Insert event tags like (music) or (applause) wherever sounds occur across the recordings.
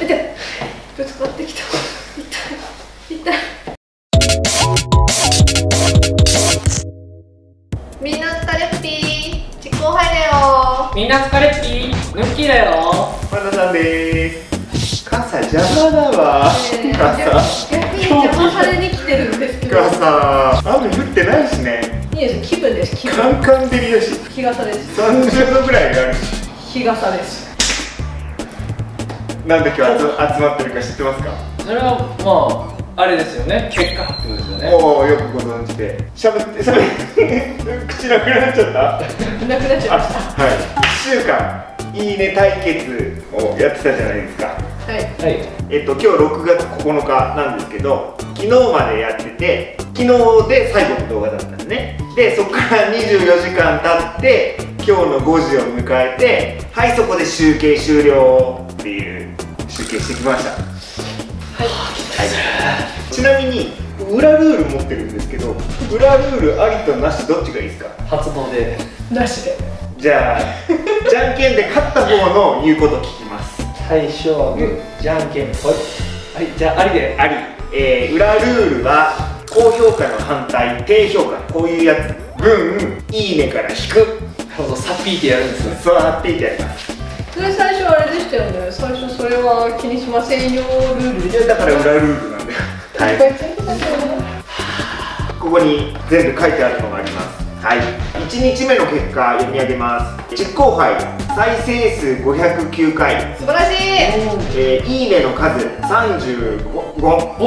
痛い。ぶつかってきた。痛い。痛い。みんな疲れっぴー。実行入れよ。みんな疲れっぴー。ヌッキーだよ。パンダさんです。傘邪魔だわ。え。ー傘。逆に邪魔されに来てるんですけど。傘。雨降ってないしね。いいです。気分です。気カ分ンカン照りだし。日傘です。30度ぐらいあるし。日傘ですなんで今日集集まってるか知ってますか？それはまああれですよね。結果発表ですよね。おおよくご存知で。喋って喋って (laughs) 口なくなっちゃった？なくなっちゃいました。はい。1週間いいね対決をやってたじゃないですか。はい。はい。えっと今日6月9日なんですけど昨日までやってて昨日で最後の動画だったんですね。でそこから24時間経って今日の5時を迎えてはいそこで集計終了っていう集計してきました。はい、ちなみに裏ルール持ってるんですけど裏ルールありとなしどっちがいいですか？発動でなしで。じゃあ (laughs) じゃんけんで勝った方の言うこと聞きます。最初はグー。じゃんけんぽい。はい。じゃあありで。あり、えー裏ルールは高評価の反対低評価。こういうやつ。分いいねから引く。なるほど。さっぴーってやるんですね。そう貼っていてやりますあれでしたよね。最初それは気にしませんよ。ルールいやだから裏ルールなんだよ。はい。(laughs) ここに全部書いてあるのがあります。はい。1日目の結果読み上げます。実行杯再生数509回、素晴らしい。えーいいねの数35おお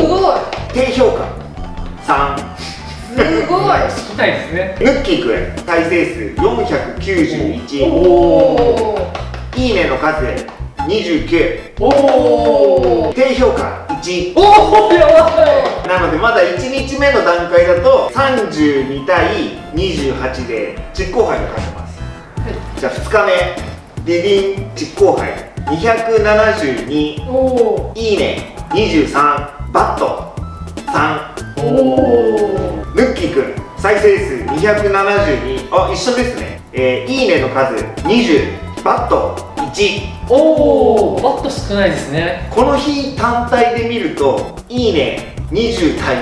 すごい低評価。3すごい。聞きたいですね。ヌッキーくん。再生数491おおいいねの数29おお低評価1おおやばい。なのでまだ1日目の段階だと32対28で実行杯が勝ってます、じゃあ2日目。ビビン実行杯。272おおいいね。23バット。3おおヌッキーくん再生数272あ一緒ですね、えーいいねの数20バット1おおバット少ないですね。この日単体で見るといいね。20対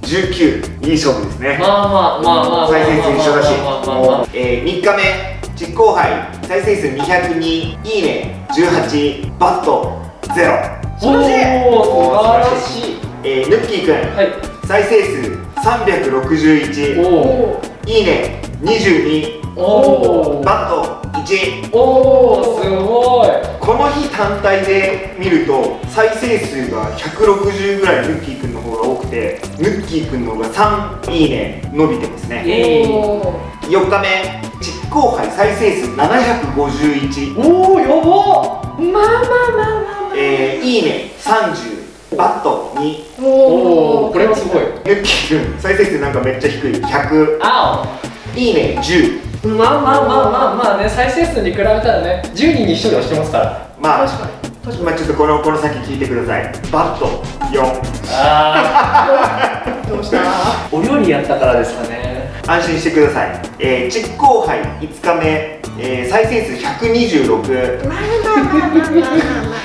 19いい勝負ですね。まあまあまあまあ再生数一緒だしまあ。まあまあまあまあえー3日目。実行杯。再生数202いいね。18バット0素晴らしい。おお素晴らしい。えーヌッキーくん。はい。再生数361おおいいね。22おおおバット1おおすごい。この日単体で見ると再生数が160ぐらいヌッキーくんの方が多くてヌッキーくんの方が3いいね伸びてますね。えお4日目実行杯再生数751おおやばまあまあまあまあまあ。えー、いいね30バット2おおおこれはすごい。(laughs) ヌッキーくん再生数なんかめっちゃ低い。100あいいね10おまあまあまあまあまあね再生数に比べたらね10人に1人はしてますから。まあ確かに。確かまあちょっとこのこの先聞いてください。バット4あに (laughs) どうした？あお料理やったからですかね。安心してください、えー、実行杯5日目、えー、再生数126まあまあまあまあまあま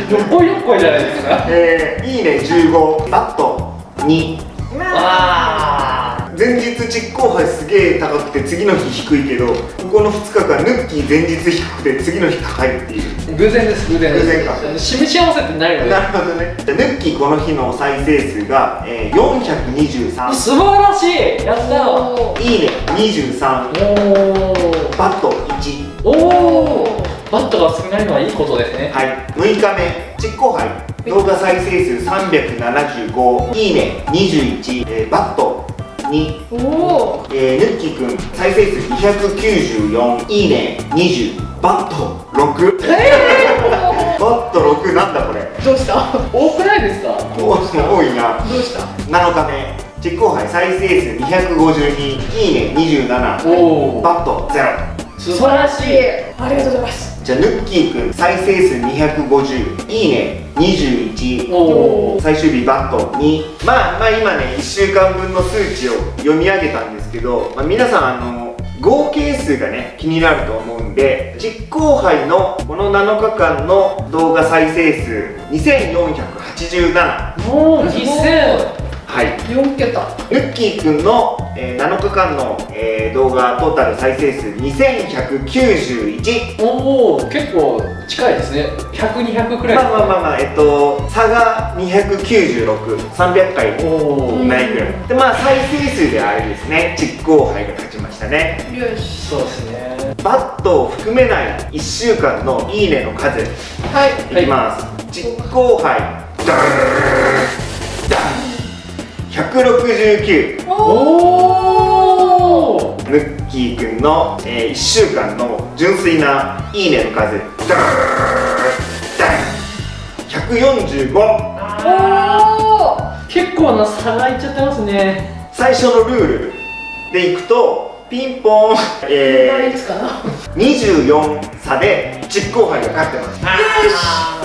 あ。よっこいよっこいじゃないですか。えー、いいね15バット2まああ前日実行杯すげえ高くて次の日低いけどここの2日間ヌッキー前日低くて次の日高いっていう。ー偶然です偶然です。偶然か。示し合わせてないのでなるほどね。じゃあヌッキーこの日の再生数が、えー、423素晴らしい！やったいいね。23おバット1おおおバットが少ないのはいいことですね。はい。6日目。実行杯。動画再生数375いいね。21、えー、バット2おおえー、ヌッキーくん再生数294いいね20バット6バット6なんだこれ。どうした？多くないですか？お多いな。どうした？7日目実行杯再生数252いいね27おおバット0素晴らしい。ありがとうございます。じゃあヌッキーくん再生数250いいね21おお最終日バット2まあまあ今ね1週間分の数値を読み上げたんですけど、まあ、皆さんあの合計数がね気になると思うんで実行杯のこの7日間の動画再生数2487おお2000はい。4桁。ヌッキーくんの、えー7日間の、えー動画トータル再生数2191おお結構近いですね。100200くらい。まあまあまあまあえっと差が296300回。おおないぐらい。でまあ再生数ではあれですね。実行杯が勝ちましたね。よし。そうですね。バットを含めない1週間のいいねの数。はい。いきます、実行杯。ダーンダン169おおおヌッキーくんの、え1週間の純粋ないいねの数。ダーン。ダン。145おー。結構な差がいっちゃってますね。最初のルールでいくとピンポン、何えつか？なー、24差で実行杯が勝ってます。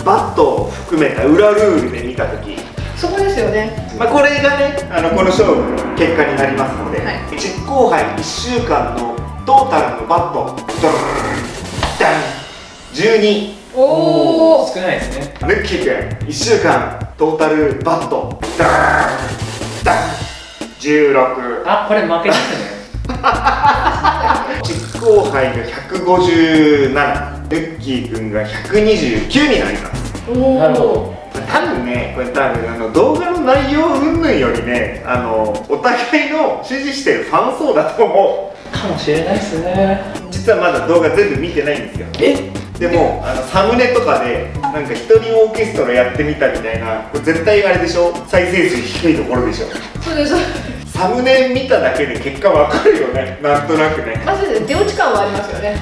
バットを含めた裏ルールで見た時そこですよねまあ、これがねあのこの勝負の結果になりますので、はい。実行杯1週間のトータルのバットドルンダン12おお少ないですね。ヌッキー君1週間トータルバットダンダン16あこれ負けですね。実行杯が157ヌッキー君が129になります。おおなるほど多分ねこれ多分あの動画の内容云々よりねあのお互いの支持してるファン層だと思う。かもしれないですね。実はまだ動画全部見てないんですよ。え？でもあのサムネとかでなんか一人オーケストラやってみたみたいなこれ絶対あれでしょ？再生数低いところでしょ。そうです。サムネ見ただけで結果わかるよね。なんとなくね。まず出落ち感はありますよね。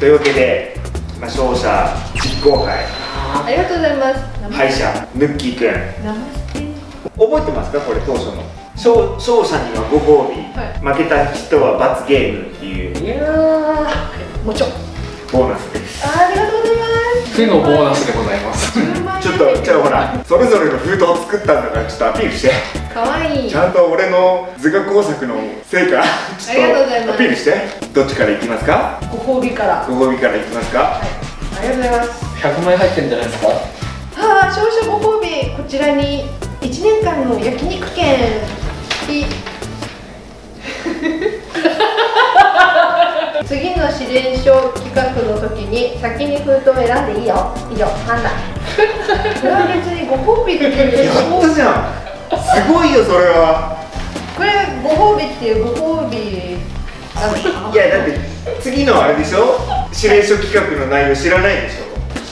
というわけで、まあ、勝者実行杯ありがとうございます。敗者ヌッキーくん。覚えてますか？これ当初の。勝勝者にはご褒美、負けた人は罰ゲームっていう。いやー。もちろんボーナスです。ありがとうございます。負のボーナスでございます。10万円ちょっとじゃあほらそれぞれの封筒を作ったんだからちょっとアピールして。かわいい。ちゃんと俺の図画工作の成果ち (laughs) ありがとうございょっますとアピールして。どっちからいきますか？ご褒美から。ご褒美からいきますか？ありがとうございます100万円入ってるんじゃないですか？はあ少々ご褒美こちらに1年間の焼肉券。い (laughs) 次の指令書企画の時に先に封筒を選んでいいよ。以上判断。これは別にご褒美っていうやったじゃん。すごいよそれは。これご褒美っていうご褒美いやだって次のあれでしょ？指令書企画の内容知らないでしょ？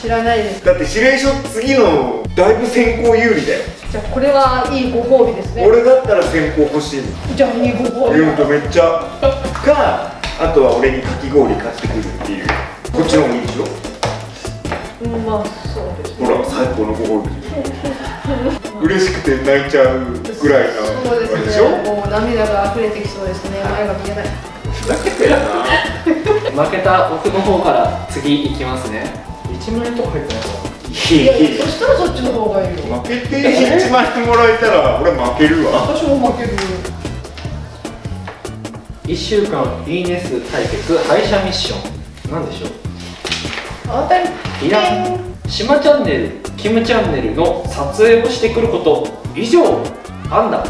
知らないです。だって指令書次のだいぶ先行有利だよ。じゃあこれはいいご褒美ですね。俺だったら先行欲しいのじゃあいいご褒美。言うとめっちゃ。かあとは俺にかき氷買ってくるっていう。こっちの方がいいでしょ？うんまあそうですほら最高のご褒美。嬉しくて泣いちゃうぐらいな。そうであれですしょ？ねもう涙が溢れてきそうですね。前が見えない。ふざけてるな。(laughs) 負けた僕の方から次いきますね1万円とか入ってないかいいやいいやそしたらそっちの方がいいよ。負けて1万円もらえたら俺負けるわ。私も負ける。1週間いいね数対決敗者ミッション。なんでしょう？あたり。いらん。しまチャンネルキムチャンネルの撮影をしてくること以上あんだ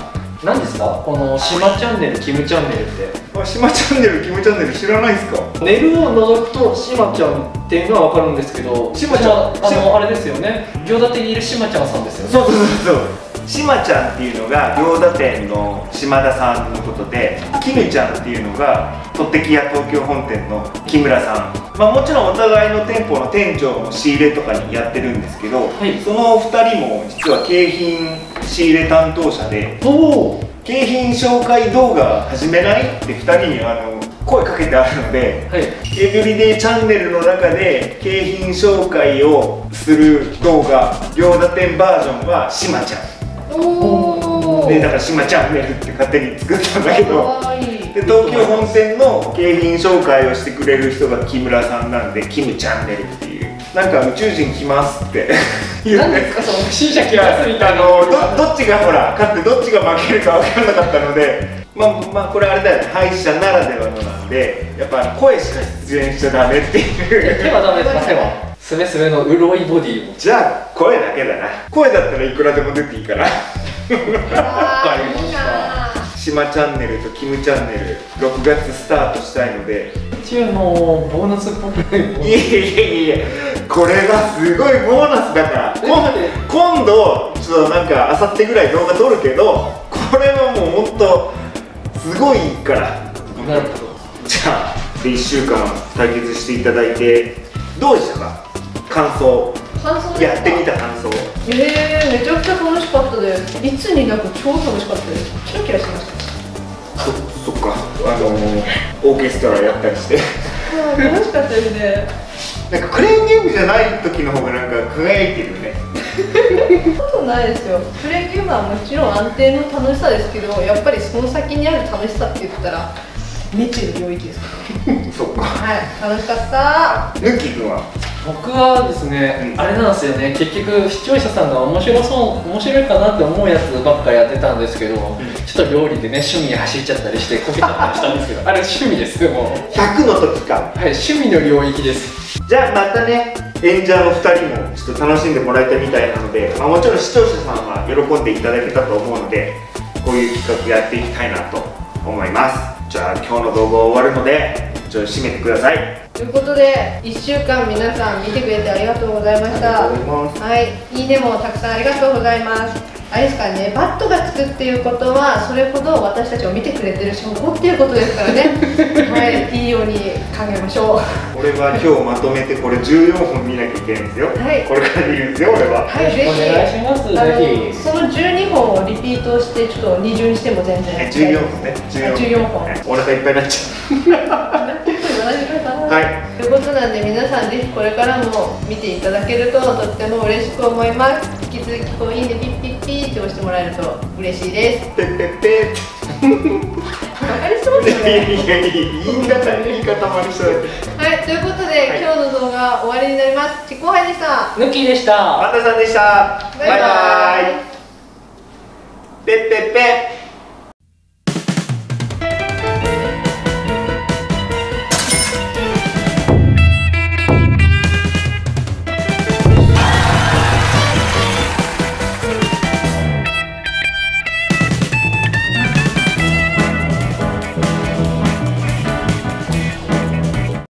何ですか？このしまチャンネルキムチャンネルって。あしまチャンネルキムチャンネル知らないですか？ネルを除くとしまちゃんっていうのは分かるんですけどしまちゃんしあのあれですよね。餃子店にいるしまちゃんさんですよね。そうそうそうそう。しまちゃんっていうのが餃子店の島田さんのことでキムちゃんっていうのがとってき屋東京本店の木村さん。まあもちろんお互いの店舗の店長も仕入れとかにやってるんですけど、い。その2人も実は景品仕入れ担当者でおお景品紹介動画始めない？って2人にあの声かけてあるのではい。エブリデイチャンネルの中で景品紹介をする動画餃子店バージョンはしまちゃん。おおでだからしまチャンネルって勝手に作ったんだけどで東京本店の景品紹介をしてくれる人が木村さんなんでキムチャンネルっていうなんか宇宙人来ますって。言って。何ですかその不審者切らすみたいな。あのどどっちがほら勝ってどっちが負けるか分からなかったのでまあまあこれあれだよね。敗者ならではのなんでやっぱ声しか出演しちゃダメっていう。手はダメです。か手はすべすべの潤いボディをじゃあ声だけだな。声だったらいくらでも出ていいから。わかりました。しまチャンネルとキムチャンネル6月スタートしたいので。中のボーナスっぽく。ないいやいやいやいやこれがすごいボーナスだから。え今度ちょっとなんかあさってぐらい動画撮るけどこれはもうほんとすごいから。なるほどじゃあで1週間対決していただいてどうでしたか？感想。感想やってみた感想。えー、めちゃくちゃ楽しかったです。いつになく超楽しかったです。キラキラしてました。そそっか。あのオーケストラやったりして。はい楽しかったですねなんかクレーンゲームじゃない時の方がなんか輝いてるよね。そんなことないですよ。クレーンゲームはもちろん安定の楽しさですけどやっぱりその先にある楽しさって言ったら未知の領域ですかそっか。らはい楽しかった。ヌッキー君は？僕はですね、うん。あれなんですよね。結局視聴者さんが面白そう面白いかなって思うやつばっかやってたんですけど、ちょっと料理でね趣味に走っちゃったりしてこけちゃったりしたんですけど。(laughs) あれ趣味ですも。う100の時かはい趣味の領域です。じゃあまたね演者の2人もちょっと楽しんでもらえたみたいなので、まあ、もちろん視聴者さんは喜んでいただけたと思うのでこういう企画やっていきたいなと思いますじゃあ今日の動画終わるのでちょっと締めてください。ということで1週間皆さん見てくれてありがとうございました。ありがとうございます。はい。いいねもたくさんありがとうございますあれですからねバットがつくっていうことはそれほど私たちを見てくれてる証拠っていうことですからね。(laughs) はいいいように考えましょう。俺は今日まとめてこれ14本見なきゃいけないんですよ、はい。これから見るんですよ俺は。はいぜひ。お願いしますぜひ。その12本をリピートしてちょっと二重にしても全然。はい14本ね14本はいお腹いっぱいになっちゃう。はい。ということなんで皆さんぜひこれからも見ていただけるととっても嬉しく思います。引き続きこういいねピッピッピーって押してもらえると嬉しいです。ペッペッペバカにしてますねいやいや言い方言い方までしただけはい。ということで、はい今日の動画終わりになります。ちこはでした。ヌッキーでした。パンダさんでした。バイバイ